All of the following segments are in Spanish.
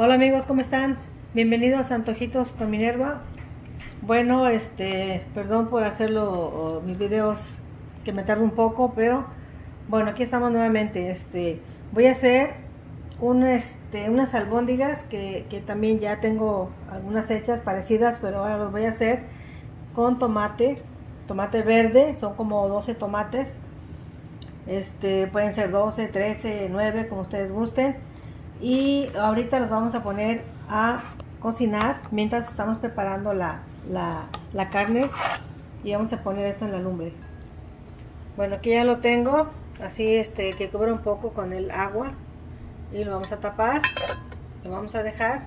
Hola amigos, ¿cómo están? Bienvenidos a Antojitos con Minerva. Bueno, este, perdón por hacerlo mis videos que me tardo un poco, pero bueno, aquí estamos nuevamente. Este, voy a hacer un, este, unas albóndigas que, que también ya tengo algunas hechas parecidas, pero ahora los voy a hacer con tomate, tomate verde, son como 12 tomates. Este, pueden ser 12, 13, 9, como ustedes gusten y ahorita los vamos a poner a cocinar mientras estamos preparando la, la, carne. Y vamos a poner esto en la lumbre. Bueno aquí ya lo tengo. Así este que cubra un poco con el agua. Y lo vamos a tapar. Lo vamos a dejar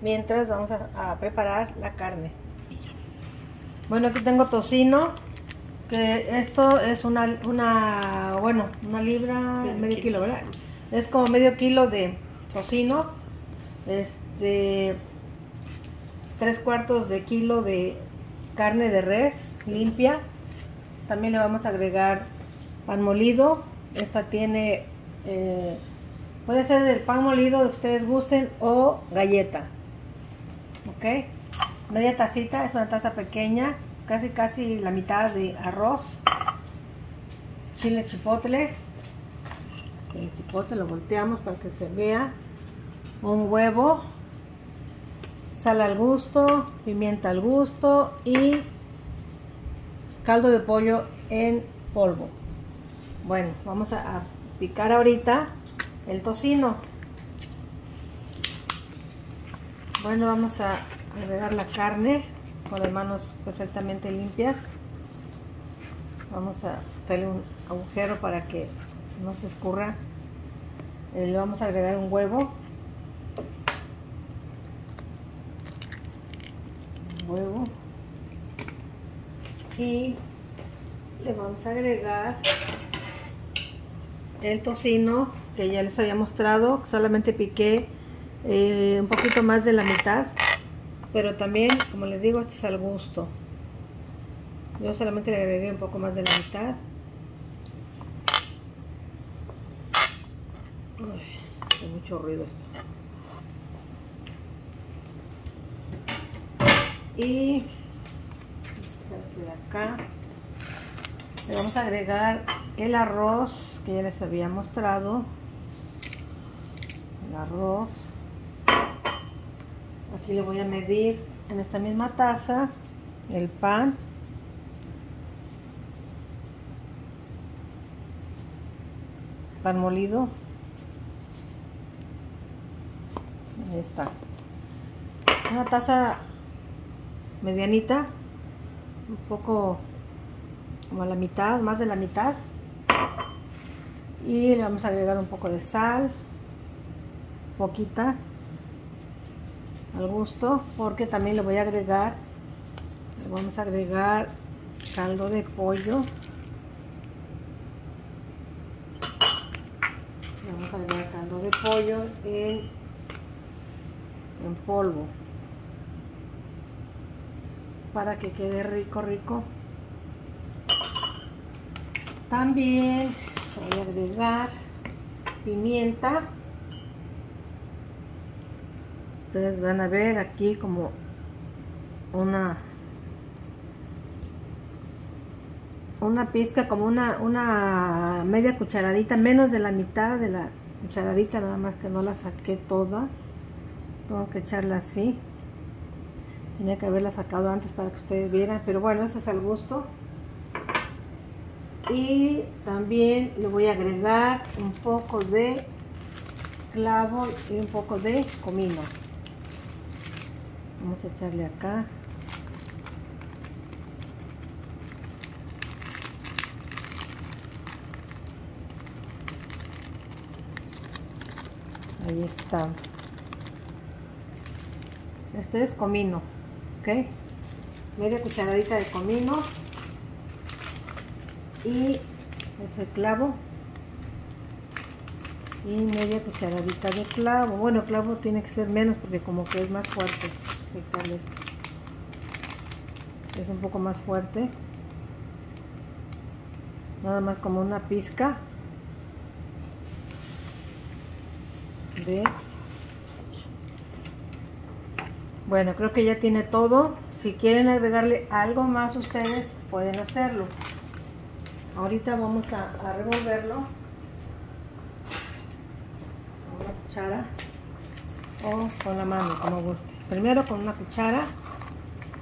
mientras vamos a, preparar la carne. Bueno aquí tengo tocino que esto es una, una bueno una libra medio, kilo verdad es como medio kilo de tocino, este, tres cuartos de kilo de carne de res limpia. También le vamos a agregar pan molido. Esta tiene, eh, puede ser del pan molido que ustedes gusten o galleta. Ok, media tacita, es una taza pequeña, casi casi la mitad de arroz, chile chipotle, el chipotle lo volteamos para que se vea. Un huevo sal al gusto pimienta al gusto y caldo de pollo en polvo. Bueno vamos a, picar ahorita el tocino. Bueno vamos a agregar la carne con las manos perfectamente limpias. Vamos a hacerle un agujero para que no se escurra. Eh, le vamos a agregar un huevo. Huevo. Y le vamos a agregar el tocino que ya les había mostrado. Solamente piqué eh, un poquito más de la mitad. Pero también, como les digo, este es al gusto. Yo solamente le agregué un poco más de la mitad. Mucho ruido esto. Y de acá le vamos a agregar el arroz que ya les había mostrado. El arroz. Aquí le voy a medir en esta misma taza el pan. Pan molido Ahí está. Una taza medianita, un poco como a la mitad, más de la mitad. Y le vamos a agregar un poco de sal, poquita, al gusto, porque también le voy a agregar, le vamos a agregar caldo de pollo. Le vamos a agregar caldo de pollo en en polvo para que quede rico rico. También voy a agregar pimienta. Ustedes van a ver aquí como una una pizca como una una media cucharadita menos de la mitad de la cucharadita nada más que no la saqué toda tengo que echarla así. Tenía que haberla sacado antes para que ustedes vieran pero bueno este es al gusto. Y también le voy a agregar un poco de clavo y un poco de comino. Vamos a echarle acá. Ahí está este es comino, ¿ok? Media cucharadita de comino. Y ese clavo. Y media cucharadita de clavo. Bueno, clavo tiene que ser menos porque como que es más fuerte. Es un poco más fuerte. Nada más como una pizca de Bueno, creo que ya tiene todo. Si quieren agregarle algo más ustedes, pueden hacerlo. Ahorita vamos a, a revolverlo con una cuchara o con la mano, como guste. Primero con una cuchara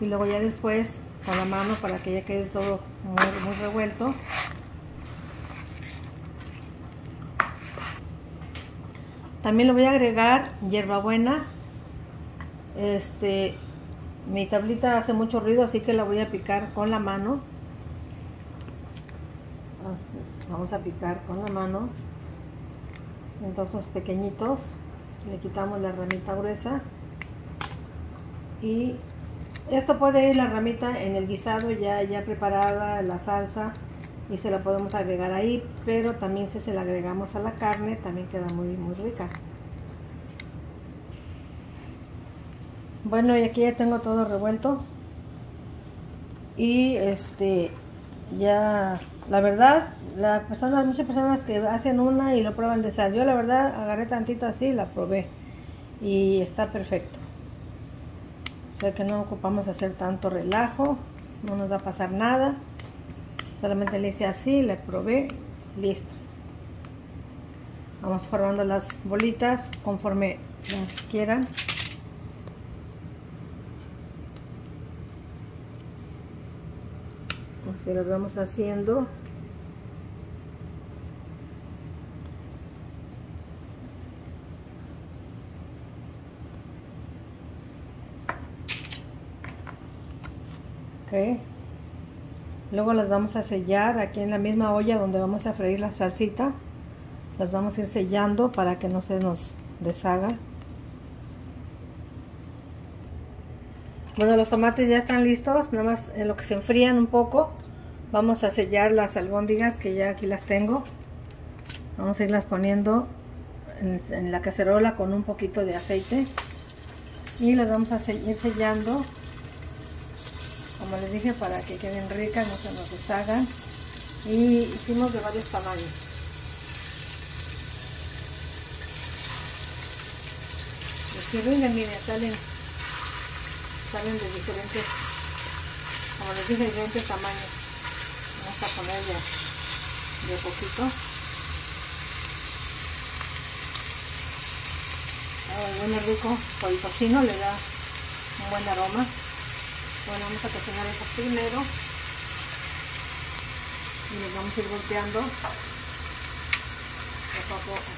y luego ya después con la mano para que ya quede todo muy, muy revuelto. También le voy a agregar hierbabuena. Este, mi tablita hace mucho ruido, así que la voy a picar con la mano. Vamos a picar con la mano en trozos pequeñitos. Le quitamos la ramita gruesa. Y esto puede ir la ramita en el guisado ya, ya preparada, la salsa y se la podemos agregar ahí, pero también si se la agregamos a la carne también queda muy, muy rica. Bueno, y aquí ya tengo todo revuelto. Y este, ya, la verdad, la persona, muchas personas que hacen una y lo prueban de sal. Yo la verdad agarré tantito así y la probé. Y está perfecto. O sea que no ocupamos hacer tanto relajo. No nos va a pasar nada solamente le hice así, le probé, listo. Vamos formando las bolitas conforme las quieran. Así las vamos haciendo. Okay. Luego las vamos a sellar aquí en la misma olla donde vamos a freír la salsita. Las vamos a ir sellando para que no se nos deshaga. Bueno, los tomates ya están listos, nada más en lo que se enfrían un poco. Vamos a sellar las albóndigas que ya aquí las tengo. Vamos a irlas poniendo en, la cacerola con un poquito de aceite. Y las vamos a ir sellando como les dije para que queden ricas, no se nos deshagan y hicimos de varios tamaños los que miren, salen salen de diferentes como les dije, diferentes tamaños vamos a poner de, de poquito viene rico por el tocino le da un buen aroma bueno, vamos a cocinar esto primero. Y nos vamos a ir volteando poco a poco.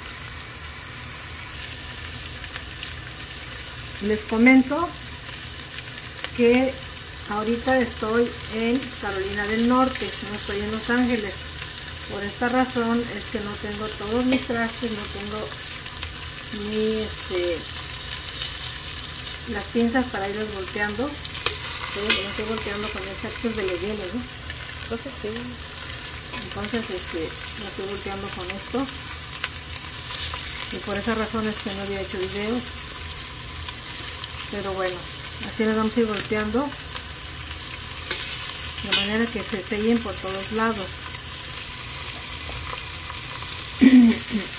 Les comento que ahorita estoy en Carolina del Norte, no estoy en Los Ángeles. Por esta razón es que no tengo todos mis trastes, no tengo ni este, las pinzas para irlos volteando estoy, estoy volteando con el actos de los hielos, ¿no? Entonces, sí. Entonces, este, lo estoy volteando con esto. Y por esa razón es que no había hecho videos. Pero bueno, así lo vamos a ir volteando. De manera que se sellen por todos lados.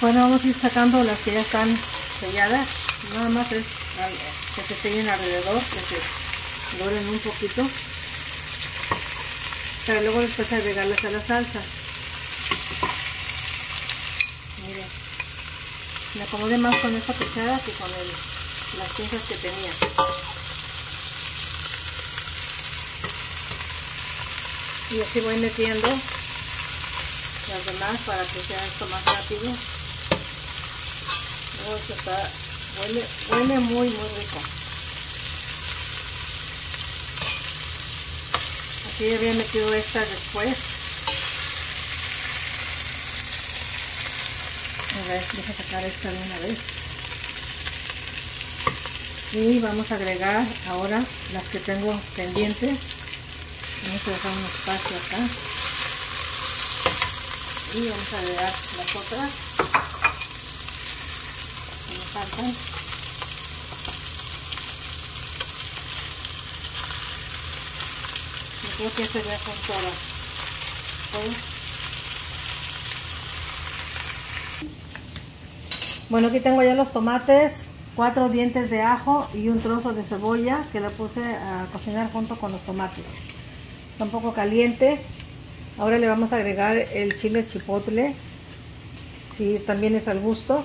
Bueno, vamos a ir sacando las que ya están selladas. Nada más es que se sellen alrededor que se doren un poquito. Para luego después agregarlas a la salsa. Miren me acomodé más con esta cuchara que con las pinzas que tenía y así voy metiendo las demás para que sea esto más rápido luego esto está Huele, huele muy, muy rico. Aquí había metido esta después. A ver, deja sacar esta de una vez. Y vamos a agregar ahora las que tengo pendientes. Vamos a dejar un espacio acá. Y vamos a agregar las otras faltan. Yo creo que se con todas. Bueno, aquí tengo ya los tomates, cuatro dientes de ajo y un trozo de cebolla que le puse a cocinar junto con los tomates. Un poco caliente. Ahora le vamos a agregar el chile chipotle. Si también es al gusto.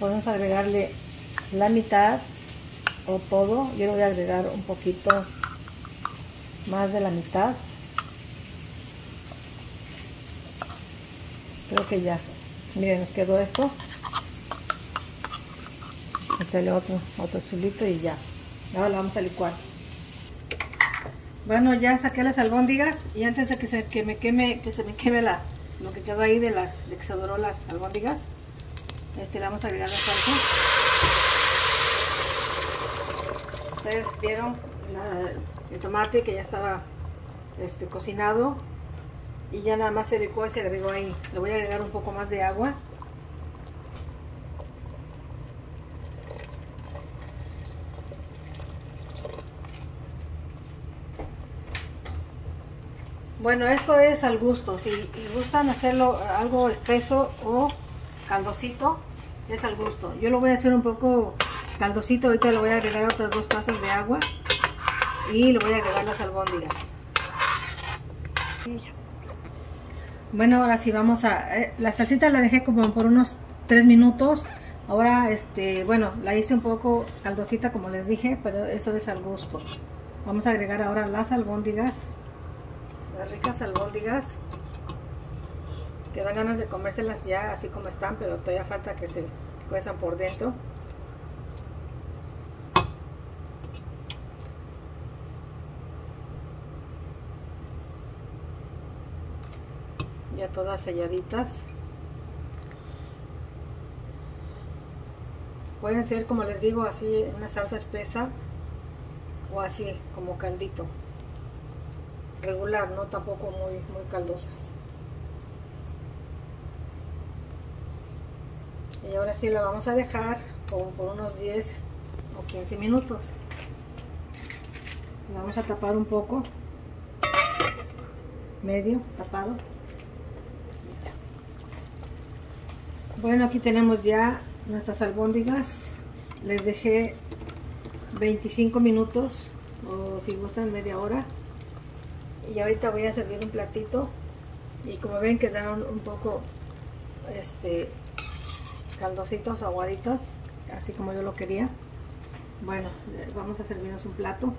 Podemos agregarle la mitad o todo. Yo le voy a agregar un poquito más de la mitad. Creo que ya. Miren, nos quedó esto. Echarle otro, otro chulito y ya. Ahora lo vamos a licuar. Bueno, ya saqué las albóndigas y antes de que se, que me queme, que se me queme la, lo que quedó ahí de las de que se doró las albóndigas, este le vamos a agregar la salsa. Ustedes vieron el tomate que ya estaba este, cocinado y ya nada más se licuó y se agregó ahí. Le voy a agregar un poco más de agua. Bueno, esto es al gusto. Si gustan hacerlo algo espeso o caldosito, es al gusto. Yo lo voy a hacer un poco caldosito. Ahorita le voy a agregar otras dos tazas de agua y le voy a agregar las albóndigas. Bueno, ahora sí vamos a... Eh, la salsita la dejé como por unos 3 minutos. Ahora, este, bueno, la hice un poco caldosita como les dije, pero eso es al gusto. Vamos a agregar ahora las albóndigas las ricas albóndigas que dan ganas de comérselas ya así como están pero todavía falta que se cuezan por dentro. Ya todas selladitas pueden ser como les digo así una salsa espesa o así como caldito regular, no tampoco muy, muy caldosas. Y ahora sí la vamos a dejar como por unos 10 o 15 minutos. vamos a tapar un poco, medio tapado. Bueno, aquí tenemos ya nuestras albóndigas. Les dejé 25 minutos o si gustan media hora y ahorita voy a servir un platito. Y como ven quedaron un poco este caldositos aguaditos así como yo lo quería. Bueno vamos a servirnos un plato.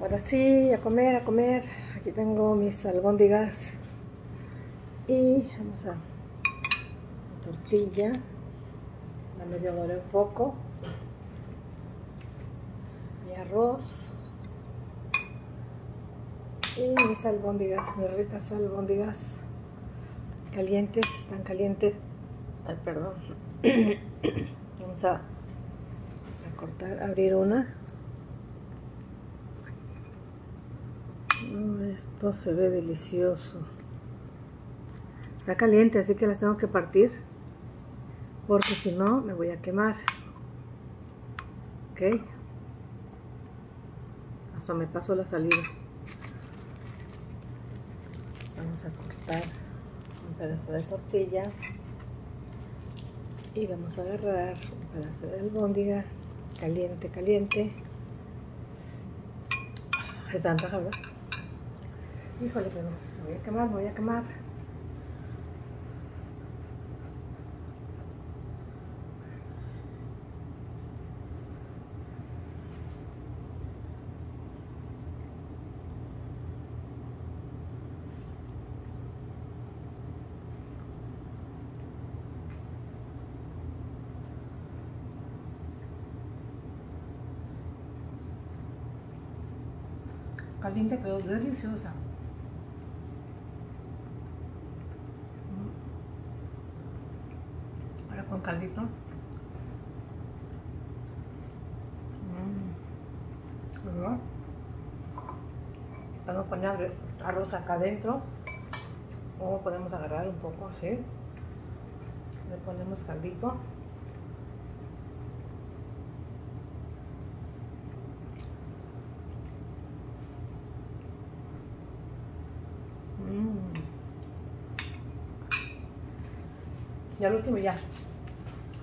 Ahora sí a comer a comer. Aquí tengo mis albóndigas. Y vamos a tortilla. La medio doré un poco. Mi arroz y mis albóndigas, mis ricas albóndigas calientes, están calientes. Ay, perdón. Vamos a, a cortar, abrir una. Mm, esto se ve delicioso. Está caliente, así que las tengo que partir. Porque si no, me voy a quemar. Ok. Hasta me paso la salida. Un pedazo de tortilla y vamos a agarrar un pedazo de albóndiga caliente, caliente. Está antojado. Híjole, pero me voy a quemar, me voy a quemar. Pero deliciosa. Ahora con caldito. Mm. Vamos a poner arroz acá adentro. O podemos agarrar un poco así. Le ponemos caldito. Y al último ya.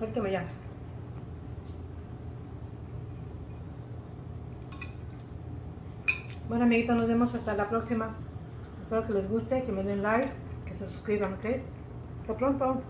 Último ya. Bueno, amiguitos, nos vemos hasta la próxima. Espero que les guste, que me den like, que se suscriban, ¿ok? Hasta pronto.